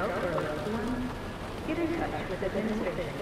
yourself or one, get in touch with administration.